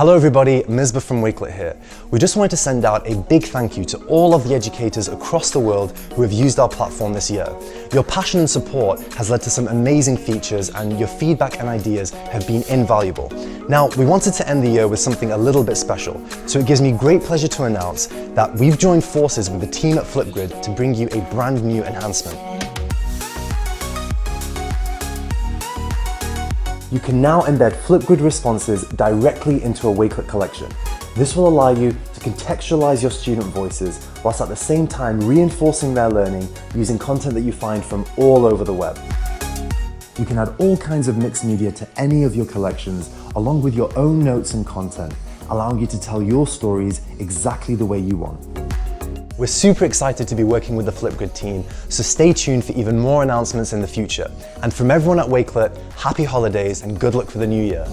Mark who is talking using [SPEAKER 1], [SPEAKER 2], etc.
[SPEAKER 1] Hello everybody, Misbah from Wakelet here. We just wanted to send out a big thank you to all of the educators across the world who have used our platform this year. Your passion and support has led to some amazing features and your feedback and ideas have been invaluable. Now, we wanted to end the year with something a little bit special, so it gives me great pleasure to announce that we've joined forces with the team at Flipgrid to bring you a brand new enhancement. You can now embed Flipgrid responses directly into a Wakelet collection. This will allow you to contextualize your student voices whilst at the same time reinforcing their learning using content that you find from all over the web. You can add all kinds of mixed media to any of your collections along with your own notes and content, allowing you to tell your stories exactly the way you want. We're super excited to be working with the Flipgrid team, so stay tuned for even more announcements in the future. And from everyone at Wakelet, happy holidays and good luck for the new year.